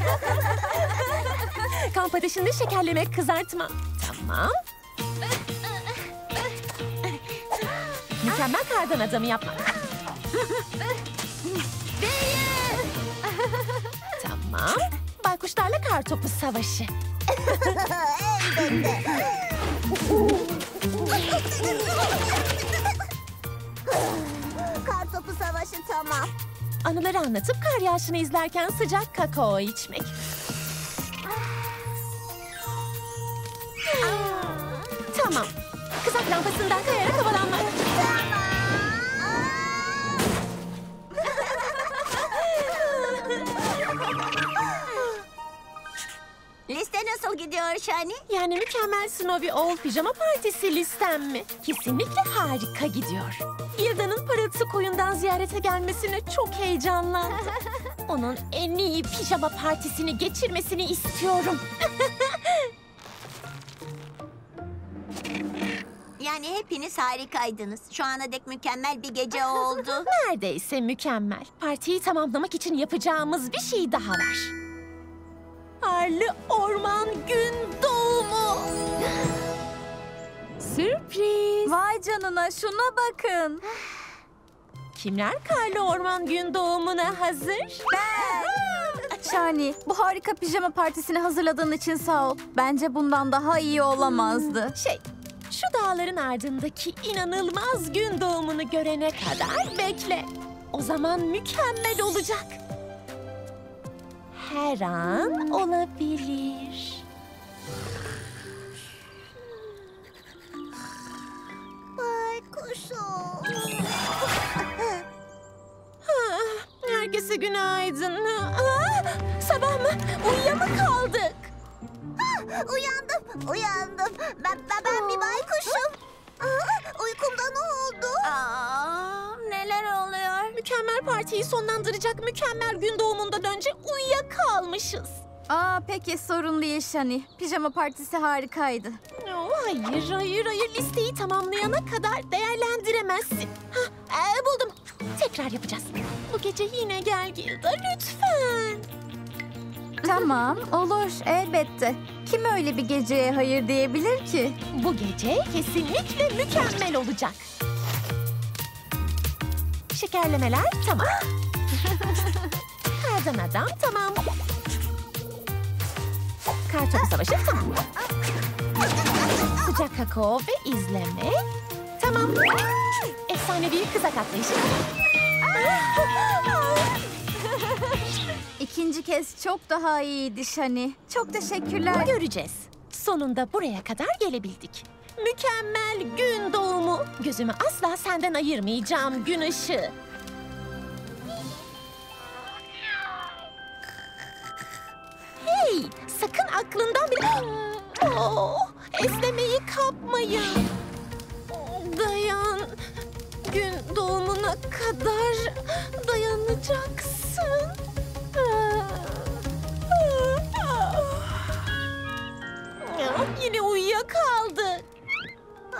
Kamp ateşinde şekerleme kızartma. Tamam. Mükemmel kardan adamı yapmak. Tamam. Baykuşlarla kar topu savaşı. Kar topu savaşı tamam. Anıları anlatıp kar yağışını izlerken sıcak kakao içmek. Tamam. Kızak lambasından kayarak havalanmak. Şani? Yani mükemmel Snowy Owl pijama partisi listem mi? Kesinlikle harika gidiyor. Gilda'nın parıltı koyundan ziyarete gelmesine çok heyecanlandım. Onun en iyi pijama partisini geçirmesini istiyorum. Yani hepiniz harikaydınız. Şu ana dek mükemmel bir gece oldu. Neredeyse mükemmel. Partiyi tamamlamak için yapacağımız bir şey daha var. Karlı Orman Gün Doğumu. Sürpriz. Vay canına şuna bakın. Kimler Karlı Orman Gün Doğumu'na hazır? Şani bu harika pijama partisini hazırladığın için sağ ol. Bence bundan daha iyi olamazdı. Şey, şu dağların ardındaki inanılmaz gün doğumunu görene kadar bekle. O zaman mükemmel olacak. Her an olabilir. Sabah mı? Uyuya mı kaldık? Uyandım, uyandım. Ben, ben, ben bir baykuşum. Aa, uykumda ne oldu? Aa, neler oluyor? Mükemmel partiyi sonlandıracak mükemmel gün doğumundan önce uyuya kalmışız. Aa peki sorun değil Şani. Pijama partisi harikaydı. Oh, hayır, hayır, hayır. Listeyi tamamlayana kadar değerlendiremezsin. Hah, ee, buldum. Tekrar yapacağız. Bu gece yine gel Gilda, lütfen. Tamam olur elbette. Kim öyle bir geceye hayır diyebilir ki? Bu gece kesinlikle mükemmel olacak. Şekerlemeler tamam. Kardan adam tamam. Kartopu savaşı tamam. Sıcak kakao ve izleme. Tamam. Efsanevi kızak atlayışı. İkinci kez çok daha iyiydi Şani. Çok teşekkürler. Göreceğiz. Sonunda buraya kadar gelebildik. Mükemmel gün doğumu. Gözümü asla senden ayırmayacağım gün ışığı. Hey, sakın aklından bile... Oh, esnemeyi kapmayın. Dayan. Gün doğumuna kadar dayanacaksın. Yine uyuyakaldık.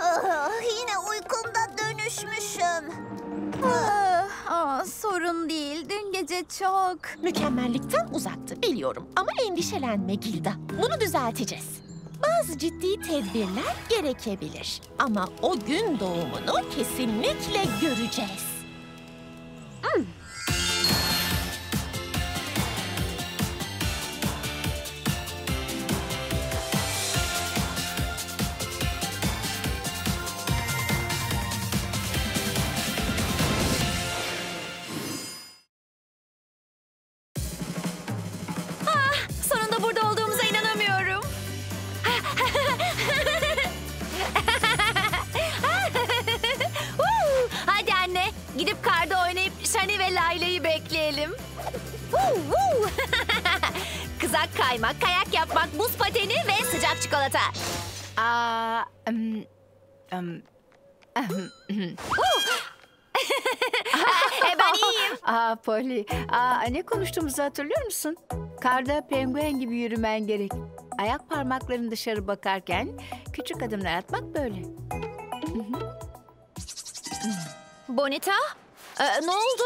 Ah, yine uykumda dönüşmüşüm. Ah, aa, sorun değil. Dün gece çok... Mükemmellikten uzaktı biliyorum ama endişelenme Gilda. Bunu düzelteceğiz. Bazı ciddi tedbirler gerekebilir ama o gün doğumunu kesinlikle göreceğiz. Sonunda kaymak, kayak yapmak, buz pateni ve sıcak çikolata. Aa, ım, E, ben iyiyim. aa Polly, aa, ne konuştuğumuzu hatırlıyor musun? Karda penguen gibi yürümen gerek. Ayak parmakların dışarı bakarken küçük adımlar atmak böyle. Bonita, e, ne oldu?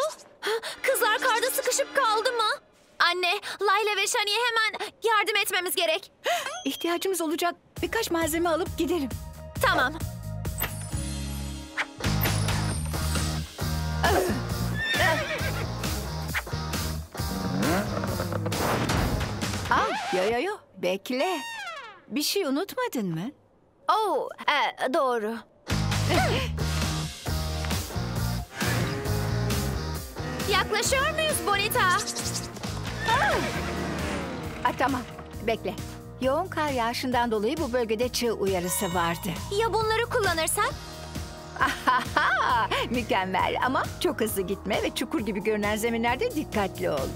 Kızlar karda sıkışıp kaldı? Anne, Layla ve Shani'ye hemen yardım etmemiz gerek. İhtiyacımız olacak birkaç malzeme alıp gidelim. Tamam. Al yo yo yo bekle. Bir şey unutmadın mı? Oh, e, doğru. Yaklaşıyor muyuz Bonita? Ah, tamam bekle. Yoğun kar yağışından dolayı bu bölgede çığ uyarısı vardı. Ya bunları kullanırsak? Ahaha, Mükemmel ama çok hızlı gitme ve çukur gibi görünen zeminlerde dikkatli ol.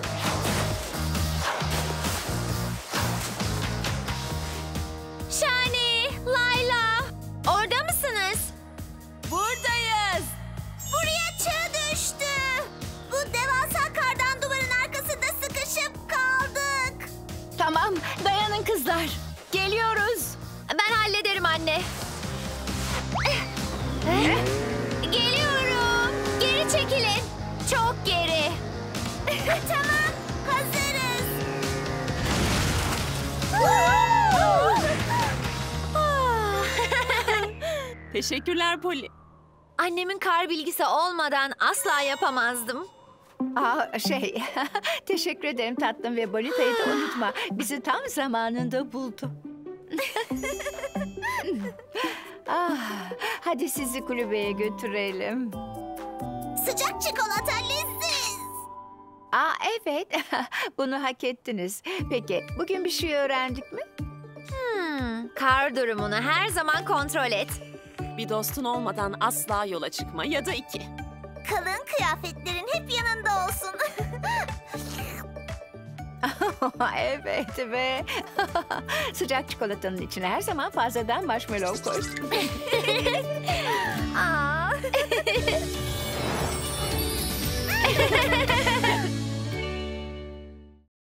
Tamam, hazırız. Teşekkürler Poli. Annemin kar bilgisi olmadan asla yapamazdım. Aa, şey teşekkür ederim tatlım ve Bonita'yı da unutma. Bizi tam zamanında buldu. ah, hadi sizi kulübeye götürelim. Sıcak çikolata leziz. Evet bunu hak ettiniz. Peki bugün bir şey öğrendik mi? Hmm, kar durumunu her zaman kontrol et. Bir dostun olmadan asla yola çıkma ya da iki. Kalın kıyafetlerin hep yanında olsun. evet ve sıcak çikolatanın içine her zaman fazladan marshmallow koy. Aa.